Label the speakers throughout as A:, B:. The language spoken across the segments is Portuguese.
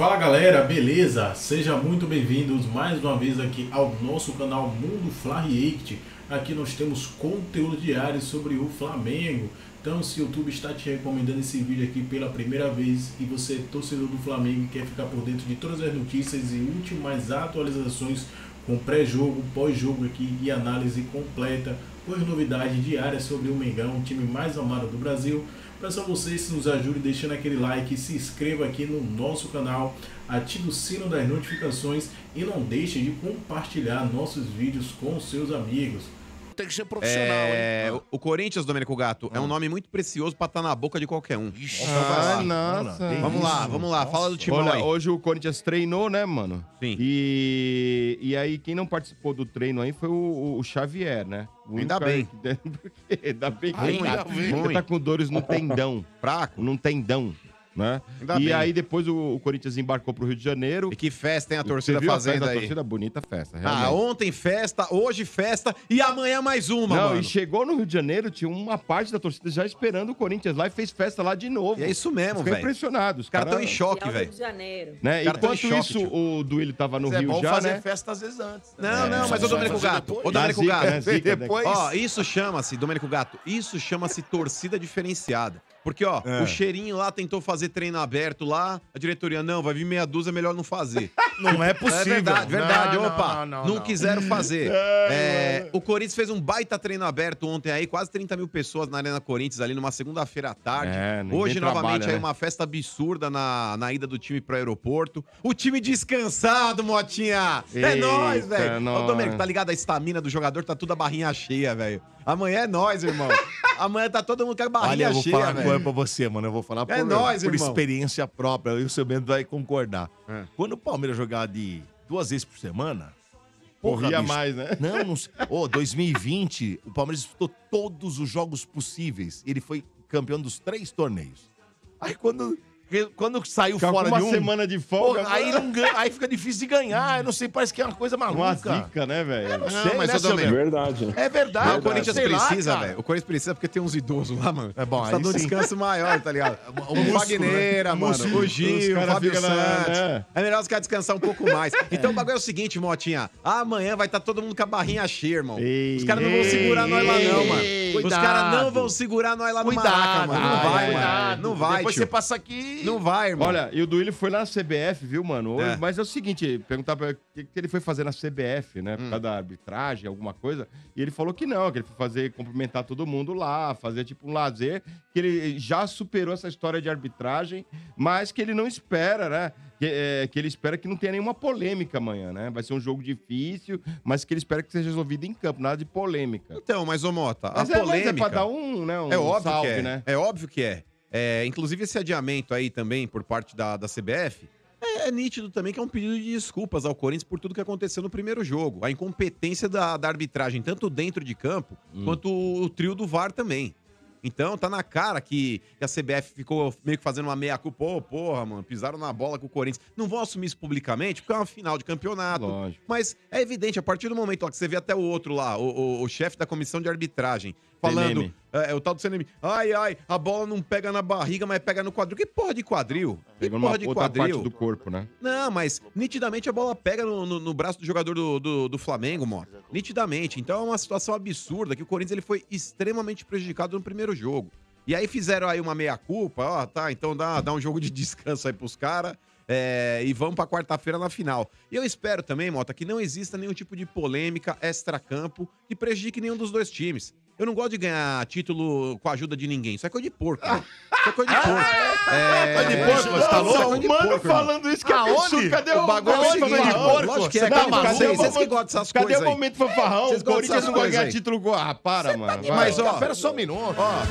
A: Fala galera, beleza? Sejam muito bem-vindos mais uma vez aqui ao nosso canal Mundo Fla React. Aqui nós temos conteúdo diário sobre o Flamengo. Então, se o YouTube está te recomendando esse vídeo aqui pela primeira vez e você é torcedor do Flamengo e quer ficar por dentro de todas as notícias e últimas atualizações com pré-jogo, pós-jogo aqui e análise completa, com as novidades diárias sobre o Mengão, o time mais amado do Brasil, Peço a vocês que nos ajudem deixando aquele like, se inscreva aqui no nosso canal, ative o sino das notificações e não deixe de compartilhar nossos vídeos com seus amigos
B: tem que ser profissional,
C: é...
B: hein?
C: O Corinthians, Domênico Gato, é um nome muito precioso pra estar na boca de qualquer um.
B: Ixi,
D: Ah,
B: nossa.
D: nossa.
C: Vamos lá, vamos lá, fala do time
D: Olha,
C: aí.
D: hoje o Corinthians treinou, né, mano?
C: Sim.
D: E, e aí, quem não participou do treino aí foi o, o Xavier, né? O
C: Ainda
D: único
C: bem.
D: que- Ainda bem que
B: Ainda
D: ele tá,
B: bem.
D: ele tá com dores no tendão.
C: Fraco.
D: Num tendão, né?
C: Ainda
D: e
C: bem.
D: aí, depois o, o Corinthians embarcou pro Rio de Janeiro.
C: E que festa, hein, a torcida
D: a
C: fazendo
D: festa da
C: aí.
D: torcida? Bonita festa,
C: Ah,
D: realmente.
C: ontem festa, hoje festa e amanhã mais uma,
D: Não,
C: mano.
D: e chegou no Rio de Janeiro, tinha uma parte da torcida já esperando o Corinthians lá e fez festa lá de novo.
C: E é isso mesmo,
D: Fiquei
C: velho.
D: impressionado.
C: Os caras estão em choque,
E: Rio
C: velho.
E: de Janeiro.
D: Né? Enquanto
C: choque,
D: isso,
C: tio.
D: o Duílio tava no
B: Mas é
D: Rio
B: bom
D: já,
B: fazer
D: né?
B: festa às vezes antes. né?
C: Não, não, mas
B: Só
C: Domênico Gato,
B: depois.
C: ô Domênico Gato.
D: Zica, né?
B: depois.
C: Ó, isso chama-se, Domênico Gato, isso chama-se torcida diferenciada. Porque, ó,
B: É.
C: o cheirinho lá tentou fazer treino aberto lá, a diretoria, não, vai vir meia dúzia, é melhor não fazer.
B: Não é possível.
C: É verdade, verdade.
B: Não,
C: Opa,
B: não,
C: não,
B: não,
C: quiseram fazer. É, o Corinthians fez um baita treino aberto ontem aí, quase 30 mil pessoas na Arena Corinthians ali numa segunda-feira à tarde.
D: É,
C: Hoje,
D: trabalha,
C: novamente, aí
D: né?
C: uma festa absurda na, na ida do time pro aeroporto. O time descansado, Motinha! é
D: Eita,
C: nóis, velho! Ô. Domênico, tá ligado? A estamina do jogador tá tudo a barrinha cheia, velho. Amanhã é nós, irmão. Amanhã tá todo mundo com a barrinha
B: Olha, eu vou
C: cheia,
B: falar uma coisa pra você, mano. Eu vou falar por,
C: É nóis,
B: por
C: irmão.
B: experiência própria. E o seu Bento vai concordar.
C: É.
B: Quando o Palmeiras jogar de duas vezes por semana...
D: Corria
B: bicho,
D: mais, né?
B: Não, não sei. Ô, 2020, o Palmeiras disputou todos os jogos possíveis. Ele foi campeão dos três torneios. Aí quando, quando saiu
D: Ficar com
B: fora
D: uma
B: de um...
D: semana de folga.
B: Porra, aí, não ganha- aí fica difícil de ganhar. Eu não sei, parece que é uma coisa maluca.
D: Uma zica, né, velho?
B: Não
C: Não,
B: sei,
C: mas
B: né, seu
C: Domênico,
B: Bento?
F: Verdade.
B: É verdade.
C: O Corinthians
B: sei
C: precisa, velho. O Corinthians precisa porque tem uns idosos lá, mano.
B: É bom,
C: de um
B: sim.
C: descanso maior, tá ligado?
B: O
C: Wagneira,
B: né? O
C: mano. O Gil, o Fábio Santos.
D: né?
C: É melhor os caras descansar um pouco mais. Então o bagulho é o seguinte, Motinha. Amanhã vai estar todo mundo com a barrinha cheia, irmão.
D: Ei,
C: os caras não vão
D: ei,
C: segurar nós lá, não, mano.
B: ei,
C: Os
B: cuidado.
C: caras não vão segurar nós lá no
B: Cuidado,
C: Maraca, mano. Não
D: ai,
C: vai,
D: ai,
C: mano. Não vai,
B: Depois você passa aqui...
C: Não vai, irmão.
D: Olha, e o Duílio foi lá na CBF, viu, mano? Hoje-
C: É.
D: Mas é o seguinte, perguntar pra ele o que, que ele foi fazer na CBF, né? Por
C: Hum.
D: causa da arbitragem, alguma coisa. E ele falou que não, que ele foi fazer, cumprimentar todo mundo lá, fazer tipo um lazer, que ele já superou essa história de arbitragem, mas que ele não espera, né? Que, é, que ele espera que não tenha nenhuma polêmica amanhã, né? Vai ser um jogo difícil, mas que ele espera que seja resolvido em campo, nada de polêmica.
C: Então, mas ô Mota,
D: Mas
C: a
D: é, mas
C: polêmica...
D: é pra dar um, né, um
C: É óbvio
D: salve,
C: que é.
D: né?
C: É óbvio que é. É, inclusive, esse adiamento aí também por parte da, da CBF é, é nítido também que é um pedido de desculpas ao Corinthians por tudo que aconteceu no primeiro jogo. A incompetência da, da arbitragem, tanto dentro de campo, quanto o, o trio do VAR também. Então, tá na cara que, a CBF ficou meio que fazendo uma meia-culpa. Pô, porra, mano, pisaram na bola com o Corinthians. Não vão assumir isso publicamente, porque é uma final de campeonato.
D: Lógico.
C: Mas é evidente, a partir do momento ó, que você vê até o outro lá, o, o- o chefe da comissão de arbitragem, falando. É, é, o tal do CNM. Ai, ai, a bola não pega na barriga, mas pega no quadril. Que porra de quadril? Que
D: Pegou numa
C: porra de
D: outra
C: quadril?
D: parte do corpo, né?
C: Não, mas nitidamente a bola pega no, no- no braço do jogador do, do, do Flamengo, Mota. Nitidamente. Então é uma situação absurda que o Corinthians ele foi extremamente prejudicado no primeiro jogo. E aí fizeram aí uma meia-culpa, ó, tá, então dá, dá um jogo de descanso aí pros caras. é, e vamos pra quarta-feira na final. E eu espero também, Mota, que não exista nenhum tipo de polêmica extra-campo que prejudique nenhum dos dois times. Eu não gosto de ganhar título com a ajuda de ninguém. Isso é coisa de porco. né? Isso é coisa de porco. É,
B: Coisa de porco, você tá louco?
C: É coisa de
D: mano falando isso que é absurdo. Cadê
C: O bagulho é o seguinte,
D: de
C: mano,
D: porco?
C: lógico que é,
D: Você tá maluco?
C: vocês- vocês que gostam dessas
D: Cadê
C: coisas
D: o
C: aí?
D: momento fanfarrão? O Corinthians não vai ganhar
C: aí?
D: título com... Ah, para, mano. vai.
C: Mas, ó,
B: Espera só um minuto.
C: ó,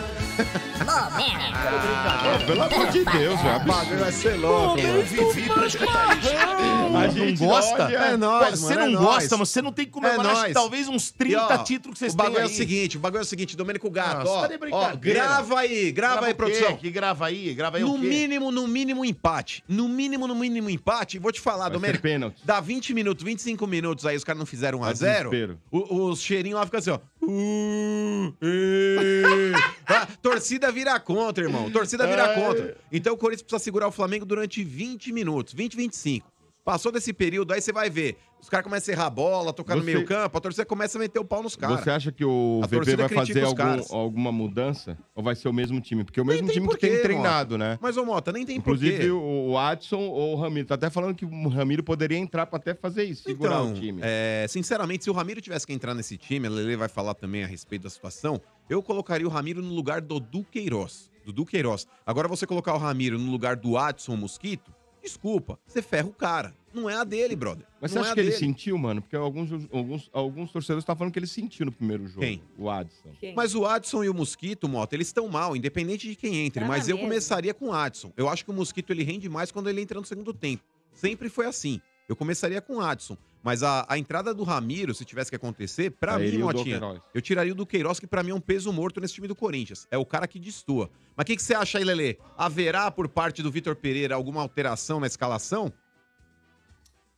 D: pelo amor de Deus, velho.
C: o bagulho vai ser louco,
B: Eu
C: mano.
B: vivi pra escutar isso.
D: A
B: não
D: gente
B: gosta?
C: É nóis,
B: Você
C: mano,
B: não
C: é
B: gosta, mas você não tem que
C: É
B: comemorar acho que
C: nóis.
B: talvez uns
C: E,
B: 30
C: ó,
B: títulos que vocês
C: O
B: têm
C: bagulho é
B: aí.
C: o seguinte, o bagulho bagulho é o seguinte, Domênico Gato,
B: Nossa,
C: ó,
B: tá
C: ó, grava aí, grava aí,
B: o quê?
C: produção.
B: Que grava aí, grava aí
C: No mínimo, no mínimo empate. No mínimo, no mínimo empate. Vou te falar,
D: Vai
C: Domênico. Dá 20 minutos, 25 minutos aí, os caras não fizeram 1 a
D: Dá
C: 0
D: desespero.
C: o- Os cheirinhos lá ficam assim, ó. Uh. Ah, torcida vira contra, irmão. Torcida vira
D: Ai.
C: contra. Então o Corinthians precisa segurar o Flamengo durante 20 minutos, 20, 25. Passou desse período, aí você vai ver. Os caras começam a errar a bola, tocar no
D: Você-
C: meio campo, a torcida começa a meter o pau nos caras.
D: Você acha que o VP vai fazer algum- alguma mudança? Ou vai ser o mesmo time? Porque é o mesmo
C: tem
D: time que
C: porquê,
D: tem treinado, né?
C: Mas, ô Mota, nem tem
D: Inclusive
C: porquê.
D: o, o Adson ou o Ramiro. Tá até falando que o Ramiro poderia entrar pra até fazer isso, segurar
C: Então,
D: o time.
C: é, sinceramente, se o Ramiro tivesse que entrar nesse time, a Lele vai falar também a respeito da situação, eu colocaria o Ramiro no lugar do Duqueiroz. Do Duqueiroz. Agora, você colocar o Ramiro no lugar do Adson Mosquito, desculpa, você ferra o cara. Não é a dele, brother.
D: Mas você
C: Não
D: acha
C: é
D: que ele
C: dele.
D: sentiu, mano? Porque alguns, alguns, alguns torcedores estão falando que ele sentiu no primeiro jogo.
C: Quem?
D: O Adson.
E: Quem?
C: Mas o Adson e o Mosquito, Mota, eles estão mal, independente de quem entre.
E: Tá
C: mas eu
E: mesma.
C: começaria com o Adson. Eu acho que o Mosquito ele rende mais quando ele entra no segundo tempo. Sempre foi assim. Eu começaria com o Adson. Mas a, a entrada do Ramiro, se tivesse que acontecer, pra
D: Aí
C: mim, Motinha, eu tiraria o do Queiroz, que pra mim é um peso morto nesse time do Corinthians. É o cara que destoa. Mas o que, que você acha aí, Lelê? Haverá, por parte do Vitor Pereira, alguma alteração na escalação?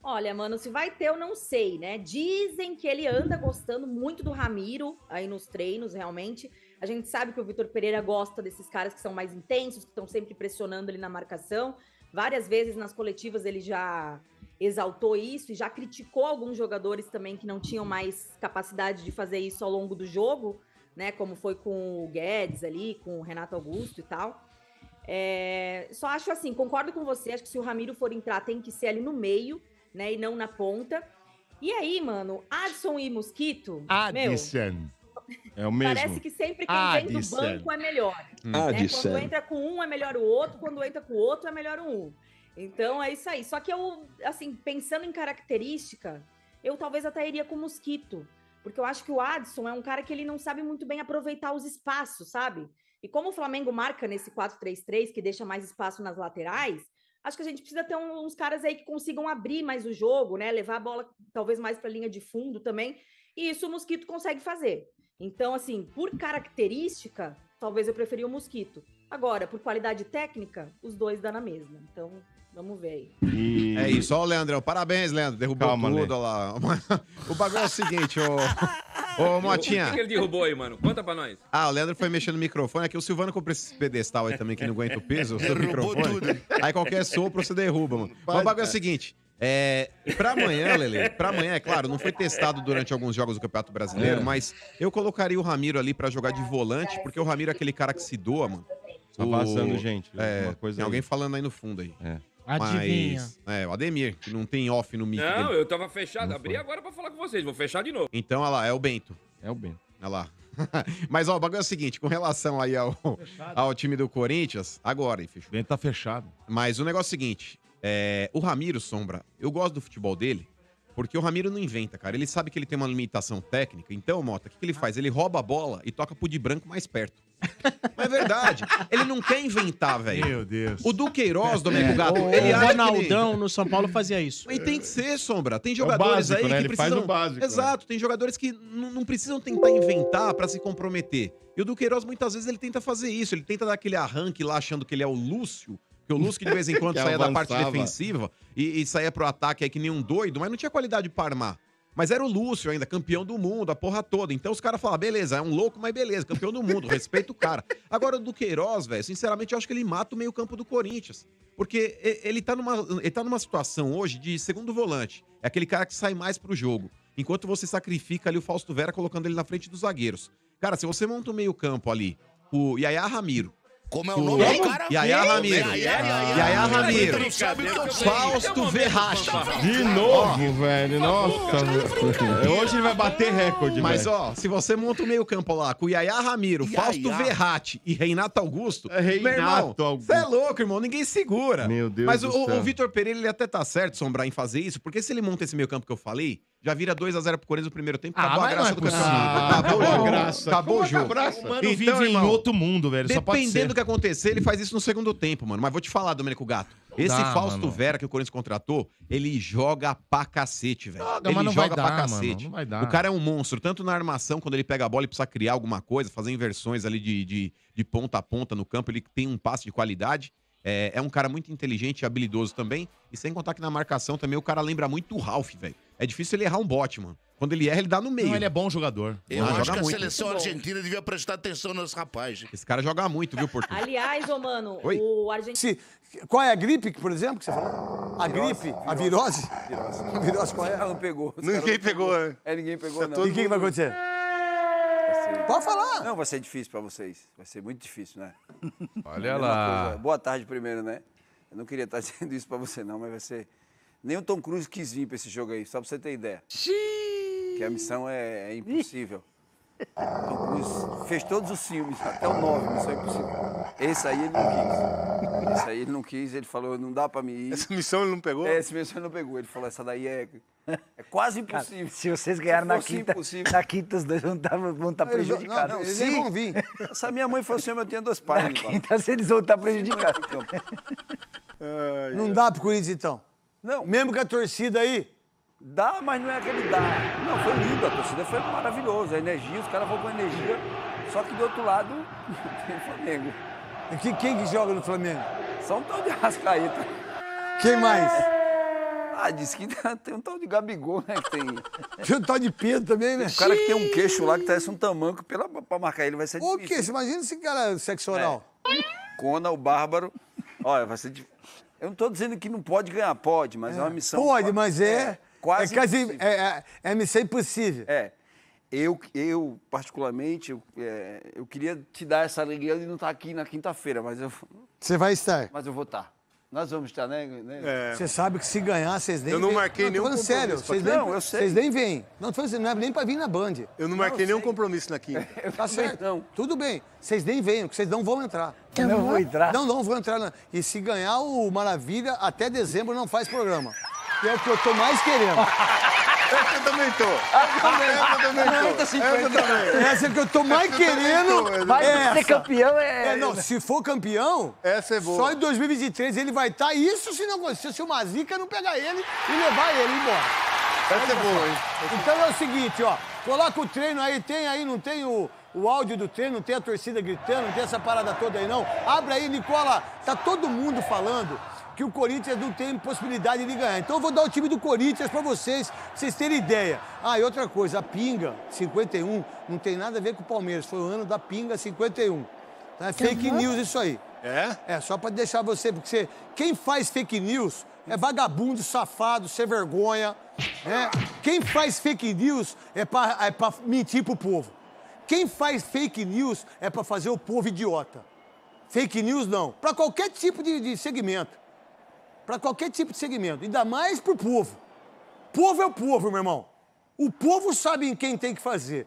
E: Olha, mano, se vai ter, eu não sei, né? Dizem que ele anda gostando muito do Ramiro aí nos treinos, realmente. A gente sabe que o Vitor Pereira gosta desses caras que são mais intensos, que estão sempre pressionando ele na marcação. Várias vezes nas coletivas ele já exaltou isso e já criticou alguns jogadores também que não tinham mais capacidade de fazer isso ao longo do jogo, né? Como foi com o Guedes ali, com o Renato Augusto e tal. É, só acho assim, concordo com você, acho que se o Ramiro for entrar, tem que ser ali no meio, né? E não na ponta. E aí, mano, Adson e Mosquito, meu,
B: Adson.
D: É o mesmo.
E: parece que sempre quem vem do banco é melhor.
F: Ah,
E: né?
F: de
E: Quando entra com um é melhor o outro, quando entra com o outro é melhor um. Então é isso aí. Só que eu, assim, pensando em característica, eu talvez até iria com o Mosquito. Porque eu acho que o Adson é um cara que ele não sabe muito bem aproveitar os espaços, sabe? E como o Flamengo marca nesse 4-3-3, que deixa mais espaço nas laterais, acho que a gente precisa ter um- uns caras aí que consigam abrir mais o jogo, né? Levar a bola talvez mais para a linha de fundo também. E isso o Mosquito consegue fazer. Então, assim, por característica, talvez eu preferia o Mosquito. Agora, por qualidade técnica, os dois dá na mesma. Então, vamos ver aí.
D: E-
C: É isso, ó, o Leandrão. Parabéns, Leandro. Derrubou
D: Calma,
C: tudo, lá. O bagulho é o seguinte, ô. Ô,
F: O que,
C: Motinha.
F: que ele derrubou aí, mano? Conta pra nós.
C: Ah, o Leandro foi mexendo no microfone. Aqui o Silvano comprou esse pedestal aí também que não aguenta o peso, o seu microfone. Aí qualquer sopro você derruba, mano. Mas o bagulho é o seguinte. É, pra amanhã, Lele, pra amanhã, é claro, não foi testado durante alguns jogos do Campeonato Brasileiro,
D: É.
C: mas eu colocaria o Ramiro ali pra jogar de volante, porque o Ramiro é aquele cara que se doa, mano.
D: Tá
C: O-
D: vazando, gente.
C: É, tem alguém
D: aí.
C: falando aí no fundo aí.
G: Adivinha.
C: Mas, é, o Ademir, que não tem off no mic
F: Não,
C: dele.
F: eu tava fechado. Abri agora pra falar com vocês. Vou fechar de novo.
C: Então, olha lá, é o Bento.
D: É o Bento.
C: Olha lá. Mas, ó, o bagulho é o seguinte, com relação aí ao, ao time do Corinthians, agora, hein, fechou.
B: O Bento tá fechado.
C: Mas o negócio é o seguinte, é, o Ramiro, Sombra, eu gosto do futebol dele, porque o Ramiro não inventa, cara. Ele sabe que ele tem uma limitação técnica. Então, Mota, o que, que ele faz? Ele rouba a bola e toca pro de branco mais perto. Mas é verdade. Ele não quer inventar, velho.
B: Meu Deus.
C: O Duqueiroz, Domenico Gato,
G: O,
C: ele
G: o
C: acha.
G: Ronaldão no São Paulo fazia isso.
C: Mas tem que ser, Sombra. Tem jogadores
D: básico,
C: aí
D: né?
C: que
D: Ele
C: precisam...
D: faz o básico, né?
C: Exato. Tem jogadores que não precisam tentar inventar pra se comprometer. E o Duqueiroz, muitas vezes, ele tenta fazer isso. Ele tenta dar aquele arranque lá, achando que ele é o Lúcio. Que o Lúcio, que de vez em quando saía da parte defensiva e, e saía pro ataque aí que nem um doido, mas não tinha qualidade pra armar. Mas era o Lúcio ainda, campeão do mundo, a porra toda. Então os caras falam, beleza, é um louco, mas beleza, campeão do mundo, respeito o cara. Agora o Duqueiroz, velho, sinceramente, eu acho que ele mata o meio campo do Corinthians. Porque ele tá, numa, ele tá numa situação hoje de segundo volante. É aquele cara que sai mais pro jogo. Enquanto você sacrifica ali o Fausto Vera colocando ele na frente dos zagueiros. Cara, se você monta o meio campo ali, o Yaya Ramiro,
H: Como é
C: o
H: nome do cara?
C: Yaya Ramiro, Yaya Ramiro, Fausto Verracha.
D: De novo, velho. Nossa. Hoje ele vai bater recorde,
C: Mas,
D: velho.
C: ó, se você monta o meio campo lá com Yaya Ramiro,
H: Yaya.
C: Fausto Verratti e Renato Augusto,
D: É Reinato Augusto.
C: você é louco, irmão, ninguém segura.
D: Meu Deus
C: Mas o Vitor Pereira, ele até tá certo, Sombrar, em fazer isso, porque se ele monta esse meio campo que eu falei, já vira 2x0 pro Corinthians no primeiro tempo,
B: Ah,
C: acabou a graça
B: é
C: do campeonato. Acabou
D: Ah,
C: jogo.
D: graça.
C: Acabou o jogo.
B: O mano
C: Então,
B: vive em
C: irmão,
B: outro mundo, velho.
C: Dependendo do que acontecer, ele faz isso no segundo tempo, mano. Mas vou te falar, Domênico Gato. Esse
B: Dá,
C: Fausto
B: mano.
C: Vera que o Corinthians contratou, ele joga pra cacete, velho. Ele
B: mas não vai
C: joga
B: dar,
C: pra
B: mano,
C: cacete.
B: não vai dar.
C: O cara é um monstro, tanto na armação, quando ele pega a bola e precisa criar alguma coisa, fazer inversões ali de, de, de ponta a ponta no campo, ele tem um passe de qualidade. É, é um cara muito inteligente e habilidoso também. E sem contar que na marcação também o cara lembra muito o Ralph, velho. É difícil ele errar um bote, mano. Quando ele erra, ele dá no meio.
B: Não, ele é bom jogador.
H: Eu
C: Ah,
H: acho
C: joga
H: que a
C: muito.
H: seleção argentina devia prestar atenção nesse rapaz.
C: Esse cara joga muito, viu, Porto?
E: Aliás, ô mano,
C: Oi?
E: o argentino.
I: Qual é a gripe, por exemplo, que você falou? A gripe? A virose? A virose qual é?
J: Não pegou.
K: Ninguém pegou, né?
J: É, ninguém pegou, não.
I: E o que, vai acontecer?
J: Ser-
I: Pode falar.
J: Não, vai ser difícil pra vocês. Vai ser muito difícil, né?
B: Olha
J: Mesma
B: lá.
J: coisa. Boa tarde primeiro, né? Eu não queria estar dizendo isso pra você, não, mas vai ser. Nem o Tom Cruise quis vir pra esse jogo aí, só pra você ter ideia. Que a missão é, é impossível. Tom Cruise fez todos os filmes, até o 9, Missão Impossível. Esse aí ele não quis. Esse aí ele não quis, ele falou, não dá pra mim ir.
K: Essa missão ele não pegou?
J: É, essa missão ele não pegou. Ele falou, essa daí é, é quase impossível.
L: Se vocês ganharem na
J: fosse
L: quinta,
J: impossível.
L: na quinta, os dois vão estar vão tá
I: Eles-
L: prejudicados.
I: não, eles
J: sim.
I: nem vão vir.
J: Essa minha mãe falou assim, eu tenho dois pais.
L: Na quinta, eles vão estar prejudicados.
I: Não dá pro Corinthians, então.
J: Não,
I: Mesmo com a torcida aí.
J: dá, mas não é aquele dá. Não, foi lindo, a torcida foi maravilhosa. A energia, os caras vão com energia. Só que do outro lado tem o Flamengo.
I: E que- quem que joga no Flamengo?
J: Só um tal de Rascaeta.
I: Quem mais?
J: Ah, disse que tem um tal de Gabigol, né? Que tem. O
I: Tem o tal de Pedro também, né?
J: cara que tem um queixo lá que parece um tamanco. Pela, pra marcar ele vai ser
I: O
J: difícil.
I: quê? Você imagina esse cara sexo oral?
J: Cona, o Bárbaro. Olha, vai ser difícil. Eu não tô dizendo que não pode ganhar, pode, mas é, uma missão.
I: Pode, mas é.
J: quase
I: É, quase,
J: impossível.
I: é, é, é missão impossível.
J: É. Eu, eu particularmente, eu, é, eu queria te dar essa alegria de não estar aqui na quinta-feira, mas eu,
I: Você vai estar.
J: mas eu vou estar. Nós vamos estar, né? né?
K: É.
I: Você sabe que se ganhar, vocês nem
K: Eu não
I: vêm.
K: marquei
I: tô
K: nenhum compromisso
I: sério, vocês nem,
J: Não, eu sei.
I: vocês nem vêm. Não, tô não é nem pra vir na Band.
K: Eu não marquei nenhum compromisso na quinta.
I: Tá certo.
J: não.
I: Tudo bem. Vocês nem vêm, porque vocês não vão entrar.
L: Não vou entrar.
I: Não, não vão entrar. Não. E se ganhar o Maravilha, até dezembro não faz programa. Que é o que eu tô mais querendo.
K: Essa eu também tô. Essa eu também tô. Essa também.
I: Essa que eu tô mais querendo.
L: Mas
I: é
L: ser campeão é.
I: É, não, se for campeão,
K: Essa é boa.
I: só em 2023 ele vai estar. Isso se não acontecer, se o Mazica não pegar ele e levar ele embora.
K: Essa é boa, hein?
I: Então é o seguinte, ó. Coloca o treino aí, tem aí, não tem o, o áudio do treino, não tem a torcida gritando, não tem essa parada toda aí, não. Abre aí, Nicola. Tá todo mundo falando que o Corinthians não tem possibilidade de ganhar. Então eu vou dar o time do Corinthians pra vocês, pra vocês terem ideia. Ah, e outra coisa, a Pinga 51 não tem nada a ver com o Palmeiras. Foi o ano da Pinga 51. Tá? É fake news isso aí.
K: É?
I: É, só pra deixar você, porque você, quem faz fake news é vagabundo, safado, sem vergonha, né? Quem faz fake news é pra, é pra mentir pro povo. Quem faz fake news é pra fazer o povo idiota. Fake news não, Pra qualquer tipo de, de segmento. Pra qualquer tipo de segmento, ainda mais pro povo. Povo é o povo, meu irmão. O povo sabe em quem tem que fazer.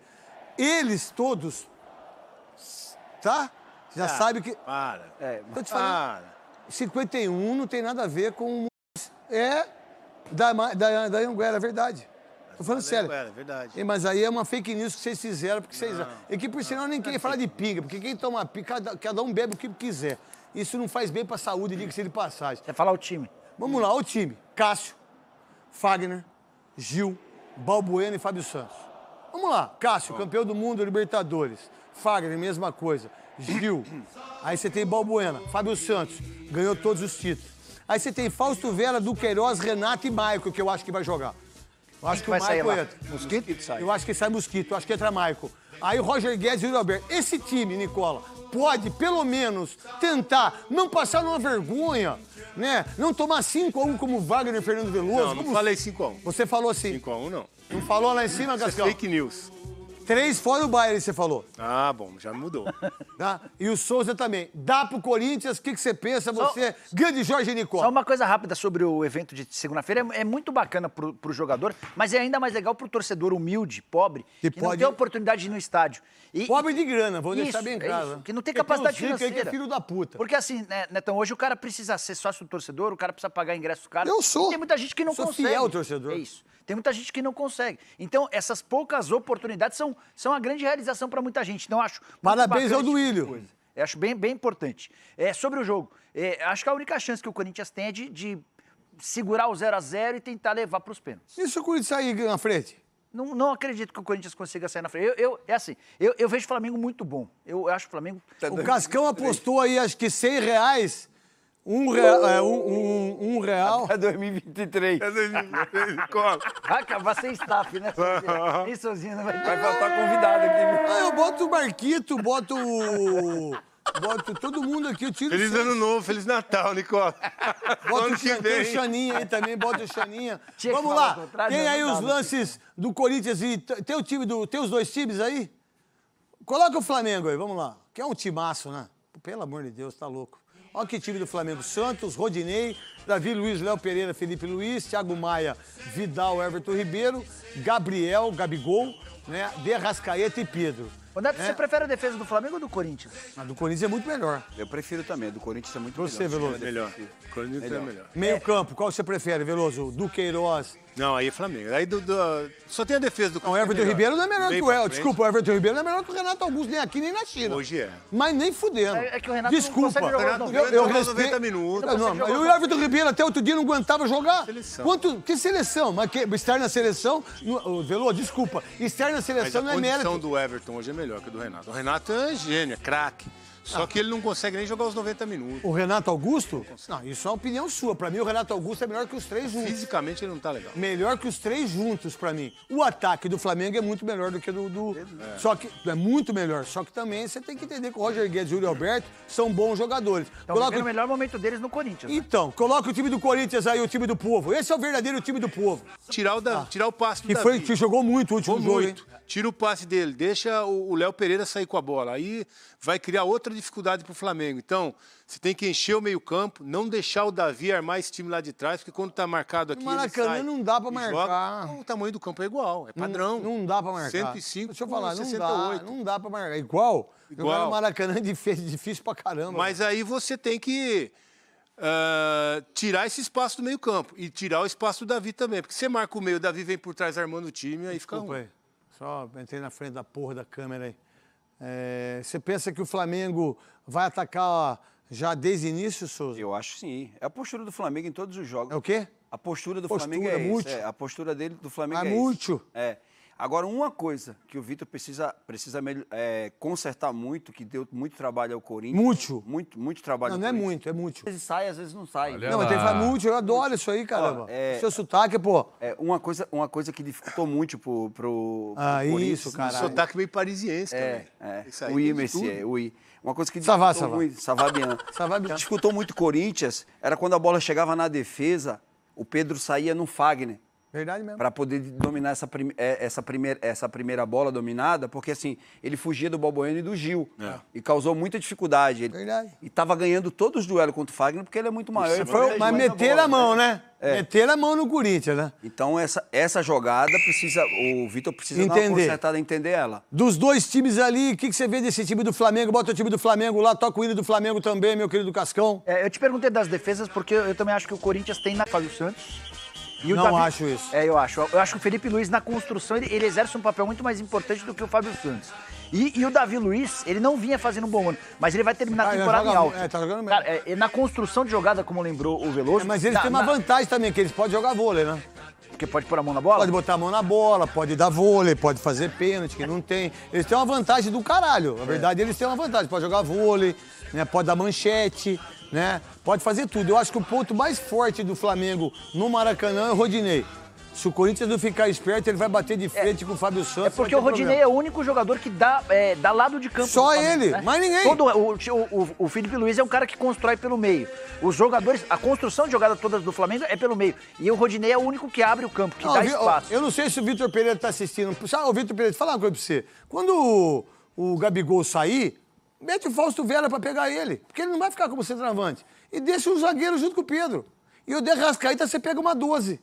I: Eles todos, tá? Já sabe que
K: Para.
J: É,
I: Tô te falando.
K: Para.
I: 51 não tem nada a ver com. É da, da, da Anguera, é verdade. Tô falando sério.
K: É verdade.
I: É, Mas aí é uma fake news que vocês fizeram, porque vocês. E que por sinal nem queria falar de pinga, porque quem toma pinga, cada, cada um bebe o que quiser. Isso não faz bem pra saúde, diga-se de passagem.
L: Você falar o time.
I: Vamos lá, o time. Cássio, Fagner, Gil, Balbuena e Fábio Santos. Vamos lá. Cássio, campeão do mundo, Libertadores. Fagner, mesma coisa. Gil. Aí você tem Balbuena. Fábio Santos, ganhou todos os títulos. Aí você tem Fausto Vera, Duqueiroz, Renato e Maico, que eu acho que vai jogar. Eu acho que,
L: vai
I: o
L: sair
I: Maico entra.
L: Mosquito sai.
I: Eu acho que sai Mosquito, eu acho que entra Maico. Aí o Roger Guedes e o Alberto. Esse time, Nicola, pode pelo menos tentar não passar numa vergonha, né? Não tomar 5 a 1 como Wagner e Fernando Veloso.
K: Não, não
I: como-
K: falei 5x1.
I: Você falou assim.
K: 5x1 não.
I: Não falou lá em cima,
K: Isso é
I: Gascão?
K: fake news.
I: Três fora o Bayern, você falou.
K: Ah, bom, já mudou.
I: Tá? E o Souza também. Dá pro Corinthians, o que, que você pensa? Você, grande Jorge
L: Só
I: Nicola.
L: uma coisa rápida sobre o evento de segunda-feira. É, é muito bacana pro, pro jogador, mas é ainda mais legal pro torcedor humilde, pobre,
I: Que
L: que, não
I: pode-
L: tem oportunidade de ir no estádio. E-
I: Pobre de grana, vou deixar
L: Isso,
I: bem
L: é
I: claro.
L: isso,
I: né?
L: que não tem
I: Porque
L: capacidade
I: ricos aí
L: financeira.
I: que é filho da puta.
L: Porque assim, né, Netão, hoje o cara precisa ser sócio do torcedor, o cara precisa pagar ingresso caro.
I: Eu sou.
L: E tem muita gente que não
I: Sou
L: consegue.
I: fiel torcedor.
L: É isso. Tem muita gente que não consegue. Então, essas poucas oportunidades são, são a grande realização para muita gente. Então, acho.
I: Parabéns ao
L: tipo
I: Duílio.
L: Eu acho bem, bem importante. É, sobre o jogo, é, acho que a única chance que o Corinthians tem é de, de segurar o 0 a 0 e tentar levar para os pênaltis.
I: E se o Corinthians sair na frente?
L: Não, não acredito que o Corinthians consiga sair na frente. Eu, eu- é assim, eu, eu vejo o Flamengo muito bom. Eu acho o Flamengo.
I: O Cascão apostou aí, acho que 100 reais. Um, real, é, um, um, um real.
J: É 2023.
K: É 2023, cola.
L: Vai acabar sem staff, né? Nem sozinho não vai
J: Vai faltar convidado aqui.
I: Ah, eu boto o Marquito, boto o. Boto todo mundo aqui, tiro
K: Feliz
I: seis.
K: ano novo, Feliz Natal, Nicola.
I: Bota o, Xan, tem o. Xaninha aí também, bota o Xaninha.
L: Tinha
I: Vamos lá, tem aí os lances do Corinthians e tem o time do. Tem os dois times aí? Coloca o Flamengo aí, vamos lá. Que é um timaço, né? Pelo amor de Deus, tá louco. Olha que time do Flamengo. Santos, Rodinei, Davi Luiz, Léo Pereira, Felipe Luiz, Thiago Maia, Vidal, Everton Ribeiro, Gabriel, Gabigol, né? De Arrascaeta e Pedro.
L: Ô, Neto,
I: É.
L: você prefere a defesa do Flamengo ou do Corinthians?
I: A do Corinthians é muito melhor.
J: Eu prefiro também, do Corinthians é muito
I: Você,
J: melhor.
I: Veloso.
K: Melhor. Corinthians é melhor.
I: Meio campo, qual você prefere, Veloso? Duqueiroz.
K: Não, aí é Flamengo. Aí do, do- só tem a defesa do
I: Não, o Everton
K: melhor.
I: Ribeiro não é melhor
K: Meio
I: que o El. Desculpa, o Everton Ribeiro não é melhor que o Renato Augusto, nem aqui, nem na China.
K: Hoje é.
I: Mas nem fudendo.
L: É- é que o Renato não
I: Desculpa.
L: consegue jogar os
I: eu,
L: 90
I: eu
K: jogar os
I: respeito.
K: 90 minutos.
I: Não,
L: Não
I: e o Everton Ribeiro até outro dia não aguentava jogar.
K: Seleção.
I: Quanto, que seleção? Mas que, estar na seleção. No, Velô, desculpa. Estar na
K: Mas a
I: seleção não é
K: condição
I: mérito.
K: do Everton hoje é melhor que a do Renato. O Renato é gênio, é craque. Só que ele não consegue nem jogar os 90 minutos.
I: O Renato Augusto? Não, isso é uma opinião sua. Pra mim, o Renato Augusto é melhor que os três juntos.
K: Fisicamente ele não tá legal.
I: Melhor que os três juntos, pra mim. O ataque do Flamengo é muito melhor do que do. do- Só que. É muito melhor. Só que também você tem que entender que o Roger Guedes e o Yuri Alberto são bons jogadores.
L: Estão
I: Coloca
L: o melhor momento deles no Corinthians. né?
I: Então, coloca o time do Corinthians aí, o time do povo. Esse é o verdadeiro time do povo.
K: Tirar o, da, tirar o passe do
I: Que, foi, que jogou muito o último jogo,
K: muito.
I: hein?
K: Tira o passe dele, deixa o o Léo Pereira sair com a bola. Aí vai criar outra dificuldade pro Flamengo. Então, você tem que encher o meio-campo, não deixar o Davi armar esse time lá de trás, porque quando tá marcado aqui.
I: No Maracanã não dá pra
K: e
I: marcar.
K: joga. O tamanho do campo é igual, é padrão.
I: Não, não dá pra marcar.
K: 105
I: Deixa eu falar, não
K: 68.
I: dá, não dá pra marcar. Igual?
K: Igual.
I: Jogar no Maracanã é difícil, difícil pra caramba.
K: Mas aí você tem que ah, tirar esse espaço do meio-campo e tirar o espaço do Davi também. Porque você marca o meio, o Davi vem por trás armando o time, aí fica
I: Desculpa
K: ruim.
I: aí. Só entrei na frente da porra da câmera aí. É, você pensa que o Flamengo vai atacar já desde o início, Souza?
J: Eu acho sim. É a postura do Flamengo em todos os jogos.
I: É o quê?
J: A postura do
I: Postura,
J: Flamengo é
I: muito.
J: essa. É, a postura dele do Flamengo
I: Ah,
J: é
I: muito.
J: essa. É. Agora, uma coisa que o Vitor precisa, precisa é, consertar muito, que deu muito trabalho ao Corinthians.
I: Muito.
J: Muito, muito trabalho
I: Não, não é muito, é muito.
J: Às vezes sai, às vezes não sai.
I: Não, mas tem que falar muito, eu adoro isso aí, caramba.
J: É-
I: Seu sotaque, pô.
J: É, uma, coisa, uma coisa que dificultou muito pro, pro, pro
I: Ah,
J: Corinthians.
I: isso,
K: O
I: caralho.
K: sotaque meio parisiense
J: É,
K: também.
J: é.
K: Isso aí
J: O I,
K: tem
J: Messi,
K: tudo.
J: é, o I. Uma coisa que
I: Savá,
J: dificultou
I: Savá.
J: muito, Savabian.
I: Savabian.
J: Dificultou muito o Corinthians, era quando a bola chegava na defesa, o Pedro saía no Fagner.
I: Verdade mesmo.
J: Para poder dominar essa, prim- é, essa, primeira, essa primeira bola dominada, porque assim, ele fugia do Balbuena e do Gil. E causou muita dificuldade. Ele,
I: Verdade.
J: E tava ganhando todos os duelos contra o Fagner, porque ele é muito maior. ele
I: Foi-
J: protege
I: mas meter a mão, né?
J: É.
I: Meter a mão no Corinthians, né?
J: Então, essa, essa jogada precisa. O Vitor precisa dar uma
I: Entender.
J: consertada, entender ela.
I: Dos dois times ali, o que, que você vê desse time do Flamengo? Bota o time do Flamengo lá, toca o hino do Flamengo também, meu querido Cascão.
L: É, eu te perguntei das defesas porque eu, eu também acho que o Corinthians tem na Fábio Santos. E
I: Não
L: Davi-
I: acho isso.
L: É, eu acho. Eu acho que o Felipe Luiz, na construção, ele, ele exerce um papel muito mais importante do que o Fábio Santos. E, e o Davi Luiz, ele não vinha fazendo um bom ano, mas ele vai terminar
I: Ah,
L: a
I: ele
L: temporada
I: joga
L: em alto.
I: é, tá jogando mesmo.
L: Cara, é, é na construção de jogada, como lembrou o Veloso.
I: É, mas eles
L: na-
I: têm uma
L: na-
I: vantagem também, que eles podem jogar vôlei, né?
L: Porque pode pôr a mão na bola?
I: Pode botar a mão na bola, pode dar vôlei, pode fazer pênalti, que não tem. Eles têm uma vantagem do caralho. Na verdade, eles têm uma vantagem. Pode jogar vôlei, né? pode dar manchete, né? Pode fazer tudo. Eu acho que o ponto mais forte do Flamengo no Maracanã é o Rodinei. Se o Corinthians não ficar esperto, ele vai bater de frente com o Fábio Santos.
L: É porque o Rodinei
I: problema.
L: é o único jogador que dá, é, dá lado de campo.
I: Só ele, mais ninguém.
L: Todo, o, o, o Felipe Luiz é um cara que constrói pelo meio. Os jogadores, a construção de jogadas todas do Flamengo é pelo meio. E o Rodinei é o único que abre o campo, que
I: Não,
L: dá
I: vi-
L: espaço.
I: Eu não sei se o Vitor Pereira tá assistindo. Sabe, o Vitor Pereira, fala uma coisa pra você. Quando o, o Gabigol sair, mete o Fausto Vera pra pegar ele. Porque ele não vai ficar como centroavante. E deixa o zagueiro junto com o Pedro. E o De Rascaíta, você pega uma 12.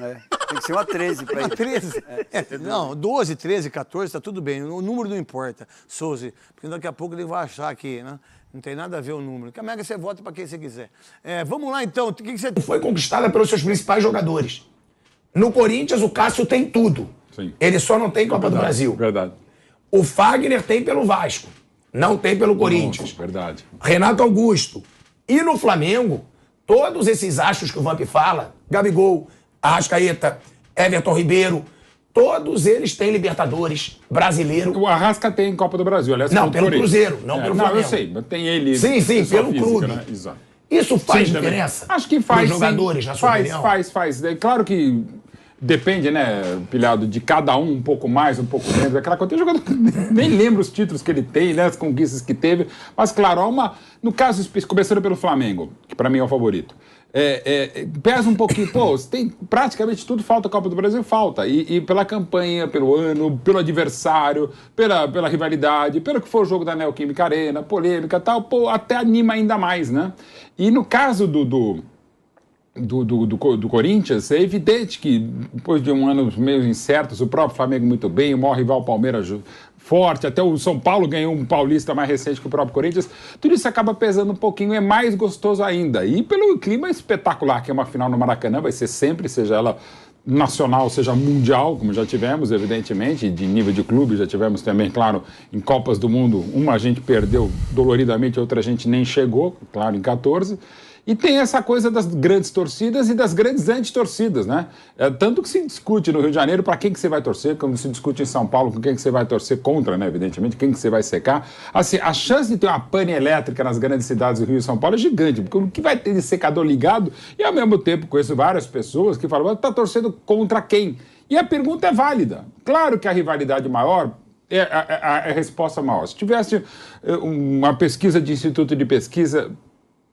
J: É, tem que ser uma 13 para
I: Uma
J: ele.
I: 13. É, não, 12, 13, 14, tá tudo bem. O número não importa, Souza. Porque daqui a pouco ele vai achar que né, não tem nada a ver o número. Que a Mega você vota pra quem você quiser. É, vamos lá então. O que, que você.
M: foi conquistada pelos seus principais jogadores. No Corinthians, o Cássio tem tudo. Ele só não tem Copa do Brasil.
N: Verdade.
M: O Fagner tem pelo Vasco. Não tem pelo Corinthians.
N: Verdade.
M: Renato Augusto. E no Flamengo, todos esses achos que o Vamp fala, Gabigol, Arrascaeta, Everton Ribeiro, todos eles têm Libertadores, brasileiro.
N: O Arrasca tem Copa do Brasil, aliás.
M: Não, pelo. Cruzeiro, não
N: É,
M: pelo
N: Não, eu
M: Flamengo.
N: sei, mas tem ele.
M: Sim, sim, pelo
N: física,
M: clube.
N: né? Exato.
M: Isso faz
N: Sim, também.
M: diferença?
N: Acho que faz. Sim.
M: jogadores, na sua
N: faz,
M: opinião?
N: Faz, faz. É claro que depende, né, pilhado, de cada um, um pouco mais, um pouco menos. Aquela coisa. Tem jogador que nem lembra os títulos que ele tem, né, as conquistas que teve. Mas, claro, há uma. No caso começando pelo Flamengo, que para mim é o favorito. É, é, pesa um pouquinho, pô, tem praticamente tudo, falta a Copa do Brasil, falta. E, e pela campanha, pelo ano, pelo adversário, pela, pela rivalidade, pelo que for o jogo da Neoquímica Arena, polêmica tal, pô, até anima ainda mais, né? E no caso do, do, do, do, do, do Corinthians, é evidente que depois de um ano meio incerto, o próprio Flamengo muito bem, o maior rival Palmeiras forte, até o São Paulo ganhou um paulista mais recente que o próprio Corinthians, tudo isso acaba pesando um pouquinho, é mais gostoso ainda. E pelo clima espetacular, que é uma final no Maracanã, vai ser sempre, seja ela nacional, seja mundial, como já tivemos, evidentemente, de nível de clube, já tivemos também, claro, em Copas do Mundo, uma a gente perdeu doloridamente, outra a gente nem chegou, claro, em 14. E tem essa coisa das grandes torcidas e das grandes antitorcidas, né? É, tanto que se discute no Rio de Janeiro para quem que você vai torcer, como se discute em São Paulo com quem que você vai torcer contra, né? Evidentemente, quem que você vai secar. Assim, a chance de ter uma pane elétrica nas grandes cidades do Rio e São Paulo é gigante, porque o que vai ter de secador ligado, e ao mesmo tempo conheço várias pessoas que falam, tá torcendo contra quem? E a pergunta é válida. Claro que a rivalidade maior é a, a- a resposta maior. Se tivesse eh, uma pesquisa de instituto de pesquisa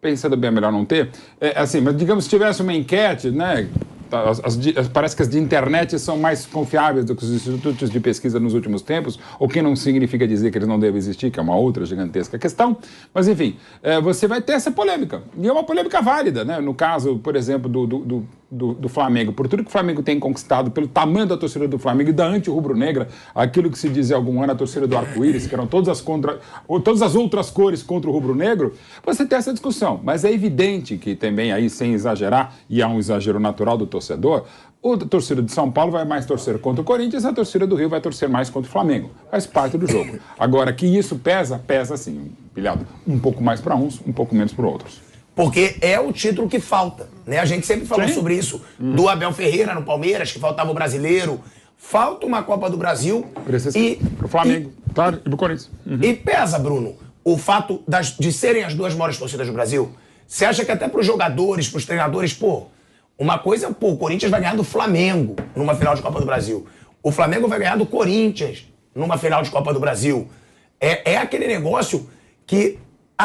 N: pensando bem, é melhor não ter. É, assim, mas digamos, se tivesse uma enquete, né? as- as de- as- parece que as de internet são mais confiáveis do que os institutos de pesquisa nos últimos tempos, o que não significa dizer que eles não devem existir, que é uma outra gigantesca questão. Mas, enfim, é, você vai ter essa polêmica. E é uma polêmica válida, né? No caso, por exemplo, do, do, do, do- do Flamengo, por tudo que o Flamengo tem conquistado, pelo tamanho da torcida do Flamengo e da anti-rubro-negra, aquilo que se dizia há algum ano a torcida do arco-íris, que eram todas as, contra, todas as outras cores contra o rubro-negro, você tem essa discussão. Mas é evidente que também aí, sem exagerar, e há um exagero natural do torcedor, o da torcida de São Paulo vai mais torcer contra o Corinthians, a torcida do Rio vai torcer mais contra o Flamengo. Faz parte do jogo. Agora, que isso pesa, pesa sim, pilhado. Um pouco mais para uns, um pouco menos para outros.
M: Porque é o título que falta. Né? A gente sempre falou
N: Sim.
M: sobre isso. Do Abel Ferreira no Palmeiras, que faltava o brasileiro. Falta uma Copa do Brasil. E,
N: Pro Flamengo, claro, e pro Corinthians.
M: e pesa, Bruno, o fato das- de serem as duas maiores torcidas do Brasil. Você acha que até pros jogadores, pros treinadores, pô, uma coisa, pô, o Corinthians vai ganhar do Flamengo numa final de Copa do Brasil. O Flamengo vai ganhar do Corinthians numa final de Copa do Brasil. É, é aquele negócio que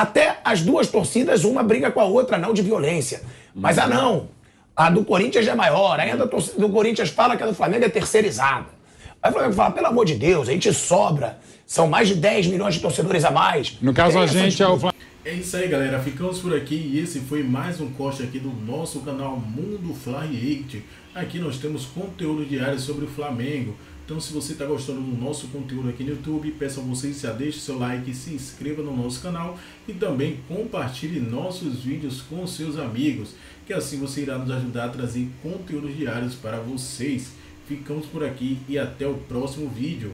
M: até as duas torcidas, uma briga com a outra, não de violência. Mas, ah, não, a do Corinthians já é maior, aí a da torcida do Corinthians fala que a do Flamengo é terceirizada. Aí o Flamengo fala, pelo amor de Deus, a gente sobra. São mais de 10 milhões de torcedores a mais.
N: No caso,
M: Tem
N: a gente é o. Flamengo.
A: É isso aí, galera. Ficamos por aqui e esse foi mais um corte aqui do nosso canal Mundo Fly 8. Aqui nós temos conteúdo diário sobre o Flamengo. Então, se você está gostando do nosso conteúdo aqui no YouTube, peço a vocês já deixe seu like, se inscreva no nosso canal e também compartilhe nossos vídeos com seus amigos, que assim você irá nos ajudar a trazer conteúdos diários para vocês. Ficamos por aqui e até o próximo vídeo.